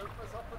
eu começar a